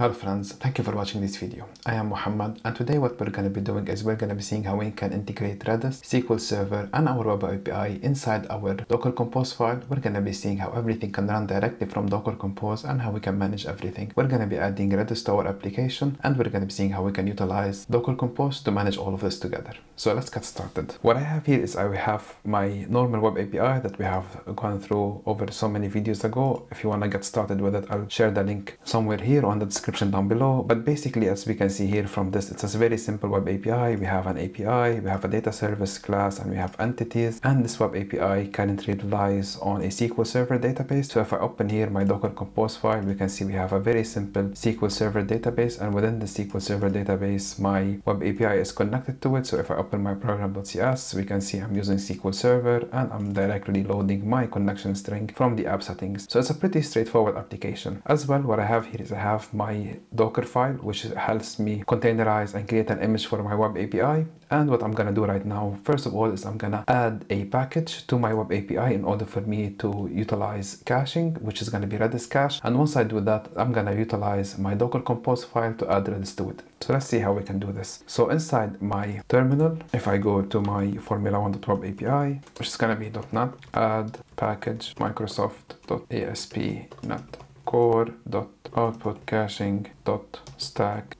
Hello friends, thank you for watching this video. I am Mohamad and today what we're going to be doing is we're going to be seeing how we can integrate Redis, SQL Server and our web API inside our Docker Compose file. We're going to be seeing how everything can run directly from Docker Compose and how we can manage everything. We're going to be adding Redis to our application and we're going to be seeing how we can utilize Docker Compose to manage all of this together. So let's get started. What I have here is I have my normal web API that we have gone through over so many videos ago. If you want to get started with it, I'll share the link somewhere here on the description description down below. But basically, as we can see here from this, it's a very simple web API. We have an API, we have a data service class, and we have entities. And this web API currently relies on a SQL Server database. So if I open here my Docker Compose file, we can see we have a very simple SQL Server database. And within the SQL Server database, my web API is connected to it. So if I open my program.cs, we can see I'm using SQL Server and I'm directly loading my connection string from the app settings. So it's a pretty straightforward application. As well, what I have here is I have my Docker file, which helps me containerize and create an image for my web API. And what I'm gonna do right now, first of all, is I'm gonna add a package to my web API in order for me to utilize caching, which is gonna be Redis cache. And once I do that, I'm gonna utilize my Docker Compose file to add Redis to it. So let's see how we can do this. So inside my terminal, if I go to my Formula 1 web API, which is gonna be .NET, add package Microsoft.ASP.NET core.output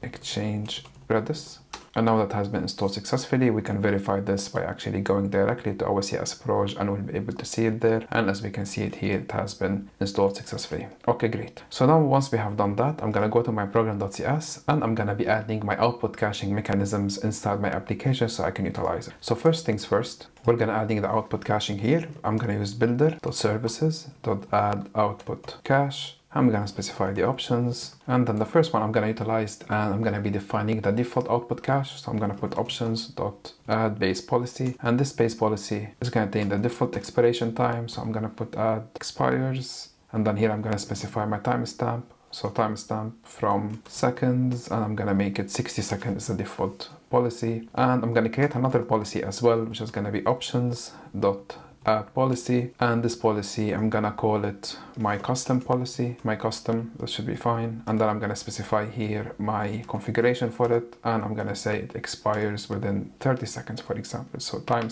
exchange redis and now that has been installed successfully, we can verify this by actually going directly to our CS Proj and we'll be able to see it there. And as we can see it here, it has been installed successfully. Okay, great. So now once we have done that, I'm gonna go to my program.cs and I'm gonna be adding my output caching mechanisms inside my application so I can utilize it. So first things first, we're gonna adding the output caching here. I'm gonna use builder.services.add output cache I'm gonna specify the options and then the first one I'm gonna utilize and I'm gonna be defining the default output cache. So I'm gonna put options dot add base policy and this base policy is gonna contain the default expiration time. So I'm gonna put add expires and then here I'm gonna specify my timestamp. So timestamp from seconds and I'm gonna make it 60 seconds the default policy and I'm gonna create another policy as well which is gonna be options dot uh, policy and this policy I'm gonna call it my custom policy my custom that should be fine and then I'm gonna specify here my configuration for it and I'm gonna say it expires within 30 seconds for example. So time,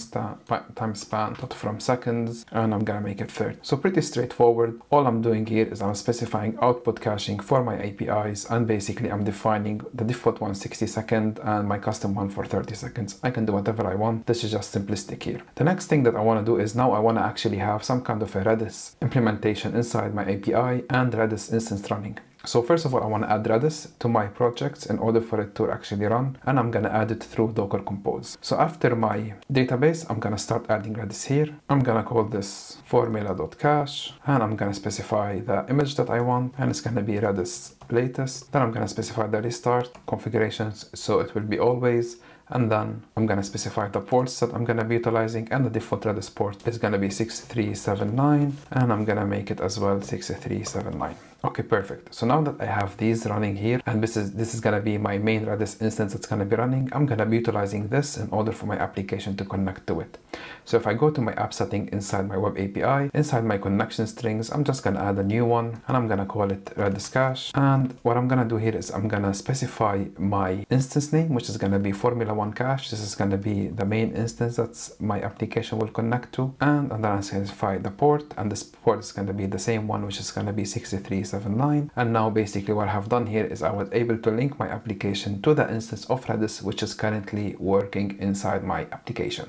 time span not from seconds and I'm gonna make it 30 so pretty straightforward. All I'm doing here is I'm specifying output caching for my APIs and basically I'm defining the default one 60 second and my custom one for 30 seconds. I can do whatever I want. This is just simplistic here. The next thing that I want to do is now I want to actually have some kind of a Redis implementation inside my API and Redis instance running. So first of all, I want to add Redis to my projects in order for it to actually run, and I'm going to add it through Docker Compose. So after my database, I'm going to start adding Redis here. I'm going to call this formula.cache, and I'm going to specify the image that I want, and it's going to be Redis latest. Then I'm going to specify the restart configurations, so it will be always and then I'm gonna specify the ports that I'm gonna be utilizing and the default Redis port is gonna be 6379 and I'm gonna make it as well 6379. Okay, perfect. So now that I have these running here, and this is this is gonna be my main Redis instance that's gonna be running, I'm gonna be utilizing this in order for my application to connect to it. So if I go to my app setting inside my web API, inside my connection strings, I'm just gonna add a new one and I'm gonna call it Redis cache. And what I'm gonna do here is I'm gonna specify my instance name, which is gonna be Formula One cache. This is gonna be the main instance that my application will connect to. And, and then I specify the port, and this port is gonna be the same one, which is gonna be 6379. and now basically what I have done here is I was able to link my application to the instance of Redis which is currently working inside my application.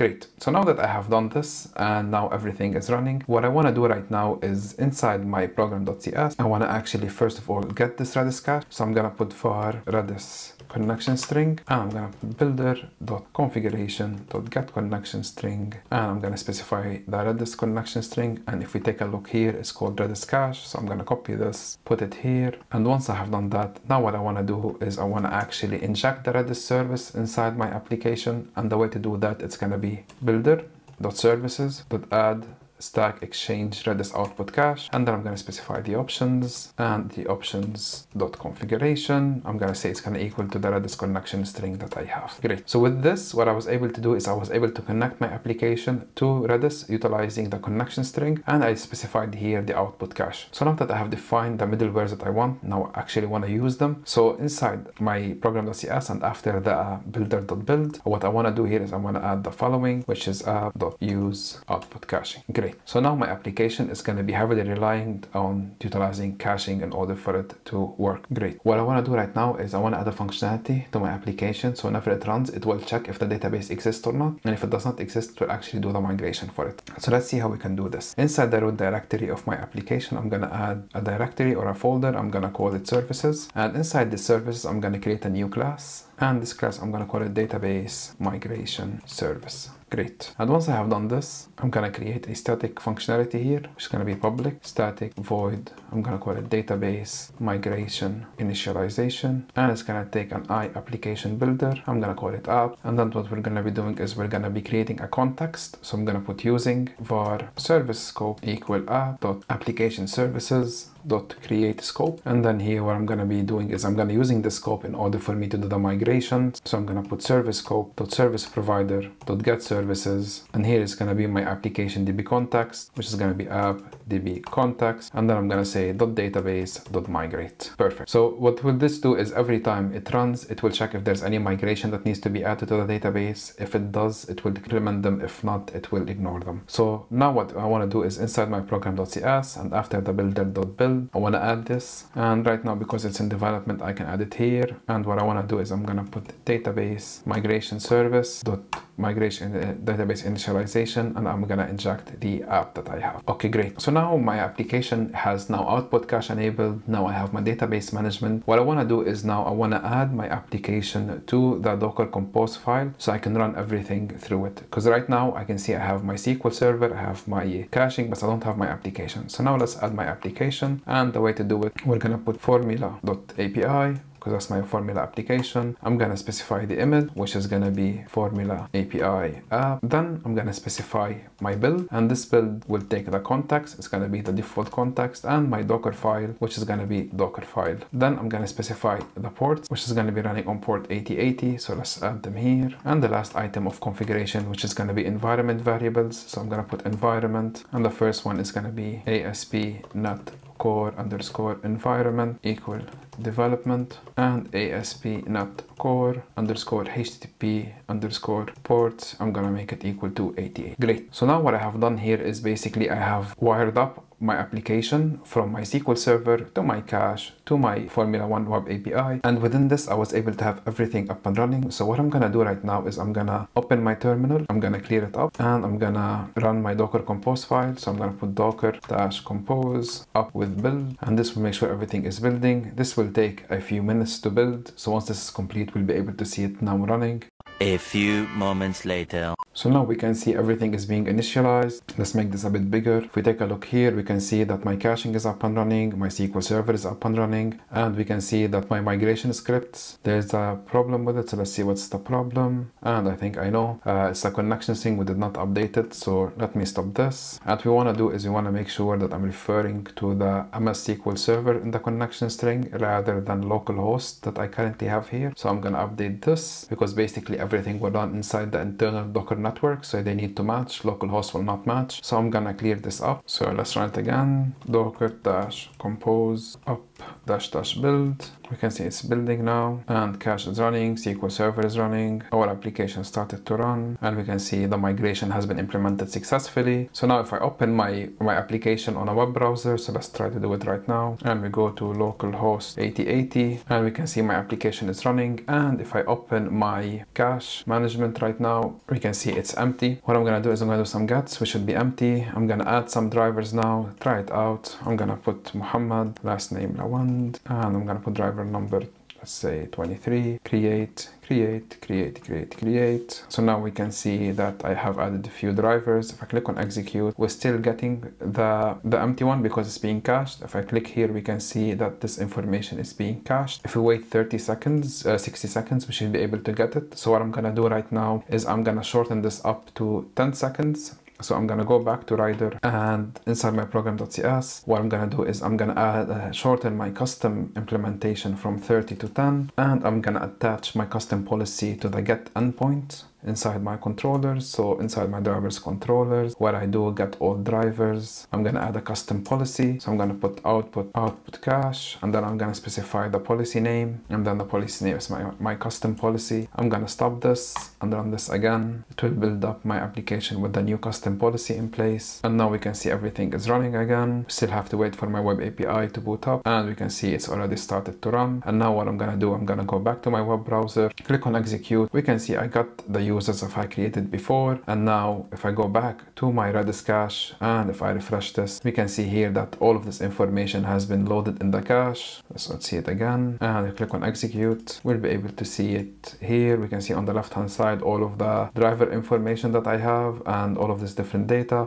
Great, so now that I have done this and now everything is running, what I want to do right now is inside my program.cs, I want to actually first of all get this Redis cache. So I'm to put var Redis connection string. And I'm gonna builder.configuration.get connection string. And I'm gonna specify the Redis connection string and if we take a look here it's called Redis cache so I'm gonna copy this put it here. And once I have done that now what I want to do is I want to actually inject the Redis service inside my application and the way to do that it's gonna be builder.services.add stack exchange redis output cache and then I'm going to specify the options and the options dot configuration. I'm going to say it's going to equal to the redis connection string that I have. Great. So with this what I was able to do is I was able to connect my application to redis utilizing the connection string and I specified here the output cache. So now that I have defined the middlewares that I want now I actually want to use them. So inside my program.cs and after the uh, builder.build what I want to do here is I want to add the following which is uh, app.use output caching. Great so now my application is going to be heavily relying on utilizing caching in order for it to work great. What I want to do right now is I want to add a functionality to my application so whenever it runs it will check if the database exists or not and if it does not exist it will actually do the migration for it. So let's see how we can do this. Inside the root directory of my application I'm going to add a directory or a folder I'm going to call it services and inside the services I'm going to create a new class and this class I'm going to call it database migration service Great. And once I have done this, I'm gonna create a static functionality here, which is gonna be public, static void. I'm gonna call it database migration initialization. And it's gonna take an I application builder. I'm gonna call it app. And then what we're gonna be doing is we're gonna be creating a context. So I'm gonna put using var service scope equal app dot application services dot create scope. And then here what I'm gonna be doing is I'm gonna using the scope in order for me to do the migration. So I'm gonna put service scope dot service provider dot get services. And here is gonna be my application db context which is gonna be app db context. And then I'm gonna say dot database dot migrate. Perfect. So what will this do is every time it runs it will check if there's any migration that needs to be added to the database. If it does it will implement them. If not it will ignore them. So now what I want to do is inside my program.cs and after the builder.build I want to add this and right now because it's in development I can add it here. And what I want to do is I'm gonna put database migration service dot migration uh, database initialization and I'm gonna inject the app that I have. Okay, great. So now my application has now output cache enabled. Now I have my database management. What I wanna do is now I wanna add my application to the Docker Compose file so I can run everything through it. Because right now I can see I have my SQL server, I have my caching, but I don't have my application. So now let's add my application and the way to do it, we're gonna put formula.api because that's my formula application. I'm gonna specify the image, which is gonna be formula API app. Then I'm gonna specify my build, and this build will take the context. It's gonna be the default context and my Docker file, which is gonna be Docker file. Then I'm gonna specify the ports, which is gonna be running on port 8080. So let's add them here. And the last item of configuration, which is gonna be environment variables. So I'm gonna put environment, and the first one is gonna be ASP NET core underscore environment equal development and ASP NET core underscore HTTP underscore ports. I'm gonna make it equal to 88. Great. So now what I have done here is basically I have wired up my application from my SQL Server to my cache to my Formula One Web API. And within this, I was able to have everything up and running. So what I'm gonna do right now is I'm gonna open my terminal, I'm gonna clear it up, and I'm gonna run my Docker Compose file. So I'm gonna put docker dash compose up with build, and this will make sure everything is building. This will take a few minutes to build. So once this is complete, we'll be able to see it now running. A few moments later. So now we can see everything is being initialized. Let's make this a bit bigger. If we take a look here, we can see that my caching is up and running, my SQL Server is up and running, and we can see that my migration scripts, there's a problem with it. So let's see what's the problem. And I think I know, uh, it's a connection thing. We did not update it. So let me stop this. And we want to do is we want to make sure that I'm referring to the MS SQL Server in the connection string rather than localhost that I currently have here. So I'm going to update this because basically everything will run inside the internal Docker network so they need to match localhost will not match. So i'm gonna clear this up. So let's run it again. Docker dash compose up dash dash build. We can see it's building now and cache is running sql server is running our application started to run and we can see the migration has been implemented successfully. So now if i open my my application on a web browser so let's try to do it right now and we go to localhost 8080 and we can see my application is running and if i open my cache management right now we can see it's empty. What i'm gonna do is i'm gonna do some gets which should be empty. I'm gonna add some drivers now. Try it out. I'm gonna put muhammad last name And i'm gonna put driver number let's say 23 create create create create create. So now we can see that i have added a few drivers. If i click on execute we're still getting the the empty one because it's being cached. If i click here we can see that this information is being cached. If we wait 30 seconds uh, 60 seconds we should be able to get it. So what i'm gonna do right now is i'm gonna shorten this up to 10 seconds So I'm gonna go back to Rider and inside my program.cs, what I'm gonna do is I'm gonna add, uh, shorten my custom implementation from 30 to 10, and I'm gonna attach my custom policy to the get endpoint inside my controllers so inside my drivers controllers what I do get all drivers I'm gonna add a custom policy. So I'm gonna put output output cache and then I'm gonna specify the policy name and then the policy name is my, my custom policy. I'm gonna stop this and run this again. It will build up my application with the new custom policy in place. And now we can see everything is running again. Still have to wait for my web API to boot up and we can see it's already started to run. And now what I'm gonna do I'm gonna go back to my web browser click on execute. We can see I got the users if I created before and now if I go back to my Redis cache and if I refresh this we can see here that all of this information has been loaded in the cache. So let's see it again and click on execute. We'll be able to see it here. We can see on the left hand side all of the driver information that I have and all of this different data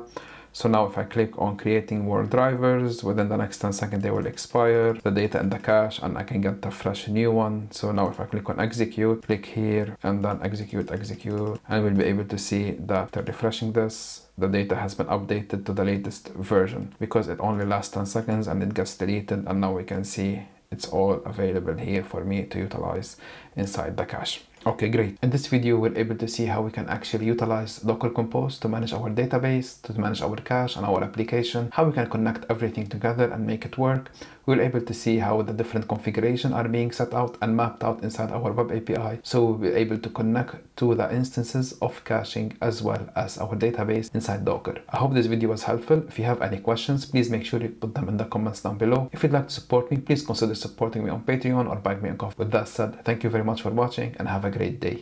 so now if I click on creating more drivers, within the next 10 seconds they will expire, the data in the cache, and I can get a fresh new one. So now if I click on execute, click here and then execute, execute, and we'll be able to see that after refreshing this, the data has been updated to the latest version because it only lasts 10 seconds and it gets deleted and now we can see it's all available here for me to utilize inside the cache. Okay, great. In this video, we're able to see how we can actually utilize Docker Compose to manage our database, to manage our cache and our application, how we can connect everything together and make it work. We're able to see how the different configuration are being set out and mapped out inside our web API. So we'll be able to connect to the instances of caching as well as our database inside Docker. I hope this video was helpful. If you have any questions, please make sure you put them in the comments down below. If you'd like to support me, please consider supporting me on Patreon or buying me a coffee. With that said, thank you very much for watching and have a great day.